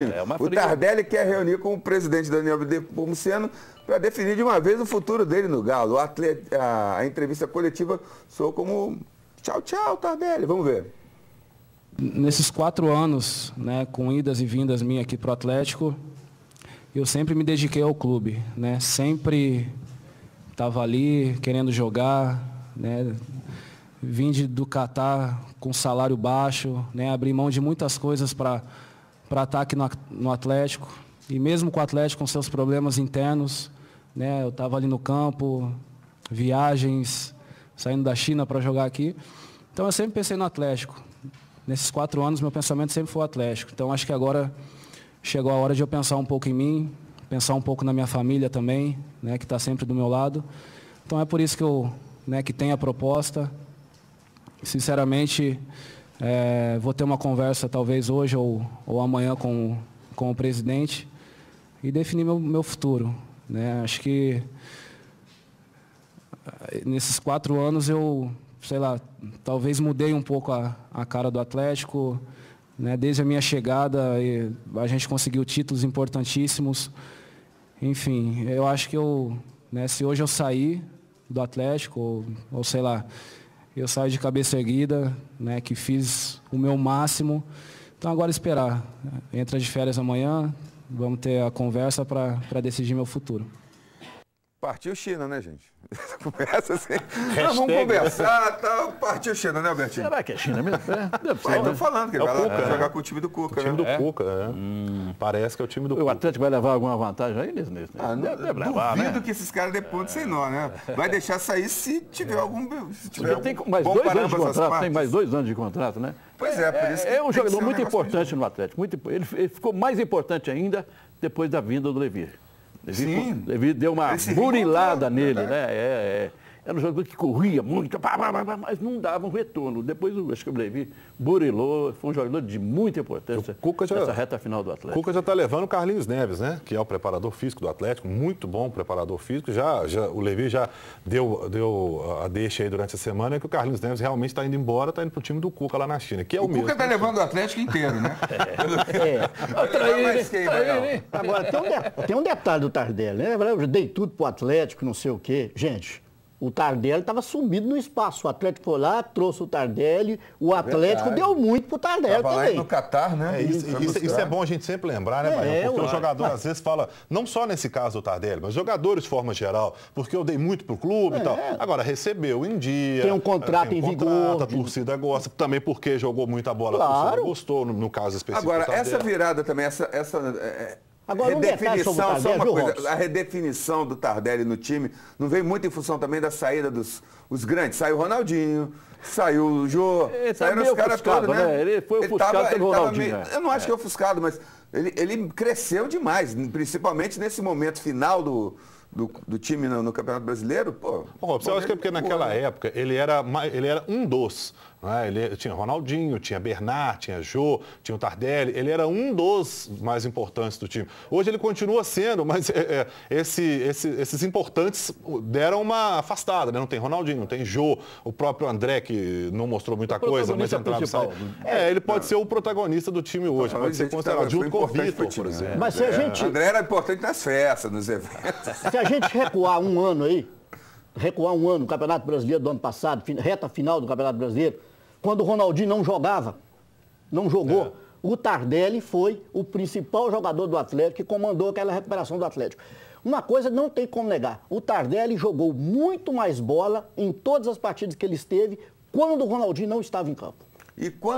É o Tardelli quer reunir com o presidente Daniel Pomuceno para definir de uma vez o futuro dele no Galo. Atleta, a, a, entrevista coletiva soou como tchau, tchau, Tardelli. Vamos ver. Nesses quatro anos, né, com idas e vindas minhas aqui para o Atlético, eu sempre me dediquei ao clube. Né? Sempre estava ali querendo jogar. Né? Vim de, do Catar com salário baixo, né? abri mão de muitas coisas para para ataque no, no Atlético. E mesmo com o Atlético com seus problemas internos, né, eu estava ali no campo, viagens, saindo da China para jogar aqui. Então eu sempre pensei no Atlético. Nesses quatro anos meu pensamento sempre foi o Atlético. Então acho que agora chegou a hora de eu pensar um pouco em mim, pensar um pouco na minha família também, né, que está sempre do meu lado. Então é por isso que eu, né, que tem a proposta. Sinceramente, é, vou ter uma conversa talvez hoje ou, ou amanhã com, com o presidente e definir meu, meu futuro. Né? Acho que eh, nesses quatro anos eu, sei lá, talvez mudei um pouco a, a cara do Atlético. Né? Desde a minha chegada, a gente conseguiu títulos importantíssimos. Enfim, eu acho que eu, né, se hoje eu sair do Atlético, ou, ou sei lá, eu saio de cabeça erguida, né, que fiz o meu máximo. Então agora esperar. Entra de férias amanhã, vamos ter a conversa para decidir meu futuro. Partiu China, né, gente? Começa assim. Não, vamos conversar, tá, partiu China, né, Albertinho? Será que é China mesmo? É, deve ser, né? falando que é vai lá Cuca, jogar com o time do Cuca. O time né? do é? Cuca, é. Hum, parece que é o time do o Cuca. O Atlético vai levar alguma vantagem aí nesse? nesse ah, deve, deve levar, duvido né? que esses caras dê ponto sem nó, né? Vai deixar sair se tiver é. algum. Se tiver tem mais dois anos de contrato, tem mais dois anos de contrato, né? Pois é, por isso É, é um jogador muito importante no Atlético. Muito, ele, ele ficou mais importante ainda depois da vinda do Levi. Sim. Deu uma burilada nele, né? É, é. Era um jogador que corria muito, mas não dava um retorno. Depois, acho que o Levi burilou, foi um jogador de muita importância já, nessa reta final do Atlético. O Cuca já está levando o Carlinhos Neves, né? Que é o preparador físico do Atlético, muito bom preparador físico. Já, já, o Levi já deu, deu a deixa aí durante a semana que o Carlinhos Neves realmente está indo embora, está indo para o time do Cuca lá na China, que é o, o mesmo. O Cuca está levando o Atlético inteiro, né? É. é. Agora, tem um, de, tem um detalhe do Tardelli, né? Eu dei tudo pro Atlético, não sei o quê. Gente, o Tardelli estava sumido no espaço. O Atlético foi lá, trouxe o Tardelli. O Atlético Verdade. deu muito pro Tardelli tava também. Lá no Catar, né? É, isso, isso, isso, é bom a gente sempre lembrar, né, é, Porque o jogador às vezes fala, não só nesse caso do Tardelli, mas jogadores de forma geral, porque eu dei muito pro clube é. e tal. Agora, recebeu em dia. Tem um contrato tem um em contrato, vigor. A torcida gosta, também porque jogou muita bola, claro. a torcida gostou, no, no caso específico. Agora, essa virada também, essa. essa é, Agora, redefinição, um Tardelli, só uma coisa, a redefinição do Tardelli no time não veio muito em função também da saída dos os grandes. Saiu o Ronaldinho, saiu o Jô, ele tá saíram os caras todos, né? né? Ele foi ofuscado ele tava, pelo Ronaldinho. Meio, é. eu não acho é. que é ofuscado, mas ele, ele cresceu demais, principalmente nesse momento final do, do, do, time no, no, Campeonato Brasileiro, pô. Bom, você acha que é porque naquela pô, né? época ele era, ele era um dos. Né? Ele tinha Ronaldinho, tinha Bernard, tinha Jô, tinha o Tardelli. Ele era um dos mais importantes do time. Hoje ele continua sendo, mas é, é, esse, esse, esses importantes deram uma afastada. Né? Não tem Ronaldinho, não tem Jô, o próprio André, que não mostrou muita coisa, mas entrava e É, ele pode não. ser o protagonista do time hoje, não, pode ser considerado junto com o Vitor, por exemplo. Mas se a gente... André era importante nas festas, nos eventos. Se a gente recuar um ano aí, recuar um ano, no Campeonato Brasileiro do ano passado, reta final do Campeonato Brasileiro, quando o Ronaldinho não jogava, não jogou, é. o Tardelli foi o principal jogador do Atlético que comandou aquela recuperação do Atlético. Uma coisa não tem como negar, o Tardelli jogou muito mais bola em todas as partidas que ele esteve quando o Ronaldinho não estava em campo. E quando